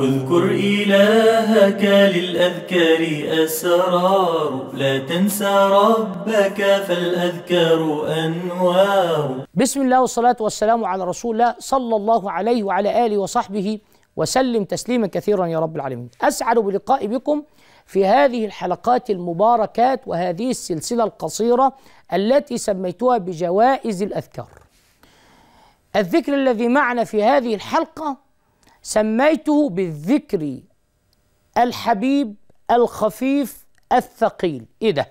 اذكر إلهك للأذكار أسرار. لا تنسى ربك فالأذكار أنوار. بسم الله والصلاة والسلام على رسول الله صلى الله عليه وعلى آله وصحبه وسلم تسليما كثيرا يا رب العالمين. أسعد بلقاء بكم في هذه الحلقات المباركات وهذه السلسلة القصيرة التي سميتها بجوائز الأذكار. الذكر الذي معنا في هذه الحلقة سميته بالذكر الحبيب الخفيف الثقيل. إيه ده؟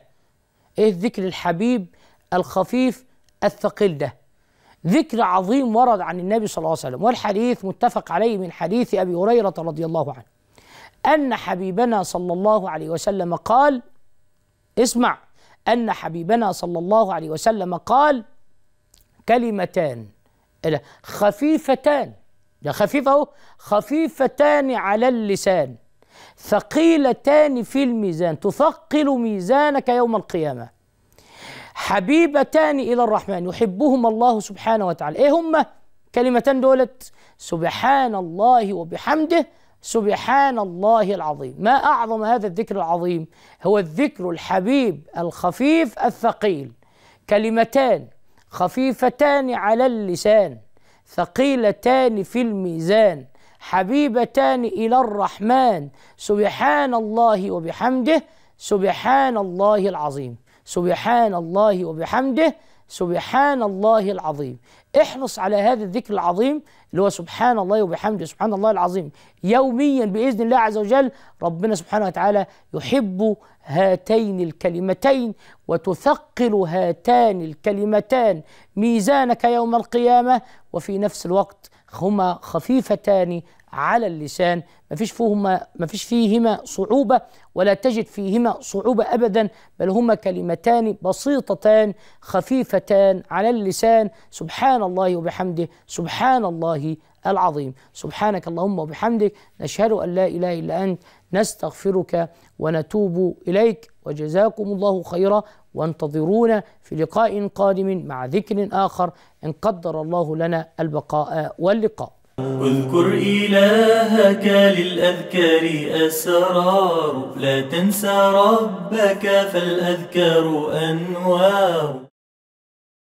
إيه الذكر الحبيب الخفيف الثقيل ده؟ ذكر عظيم ورد عن النبي صلى الله عليه وسلم والحديث متفق عليه من حديث أبي هريرة رضي الله عنه أن حبيبنا صلى الله عليه وسلم قال اسمع أن حبيبنا صلى الله عليه وسلم قال كلمتان خفيفتان. ده خفيف أهو. خفيفتان على اللسان. ثقيلتان في الميزان. تثقل ميزانك يوم القيامة. حبيبتان إلى الرحمن. يحبهما الله سبحانه وتعالى. إيه هما كلمتان دولت. سبحان الله وبحمده. سبحان الله العظيم. ما أعظم هذا الذكر العظيم؟ هو الذكر الحبيب الخفيف الثقيل. كلمتان. خفيفتان على اللسان. ثقيلتان في الميزان حبيبتان إلى الرحمن. سبحان الله وبحمده سبحان الله العظيم. سبحان الله وبحمده سبحان الله العظيم. احرص على هذا الذكر العظيم اللي هو سبحان الله وبحمده سبحان الله العظيم. يوميا بإذن الله عز وجل ربنا سبحانه وتعالى يحب هاتين الكلمتين وتثقل هاتان الكلمتان ميزانك يوم القيامة وفي نفس الوقت هما خفيفتان على اللسان. ما فيش فيهما ما فيش فيهما صعوبة ولا تجد فيهما صعوبة أبدا بل هما كلمتان بسيطتان خفيفتان على اللسان. سبحان الله وبحمده. سبحان الله العظيم. سبحانك اللهم وبحمدك نشهد أن لا إله إلا أنت. نستغفرك ونتوب إليك. وجزاكم الله خيرا. وانتظرونا في لقاء قادم مع ذكر آخر. إن قدر الله لنا البقاء واللقاء. اذكر إلهك للأذكار أسرار لا تنسى ربك فالأذكار أنوار.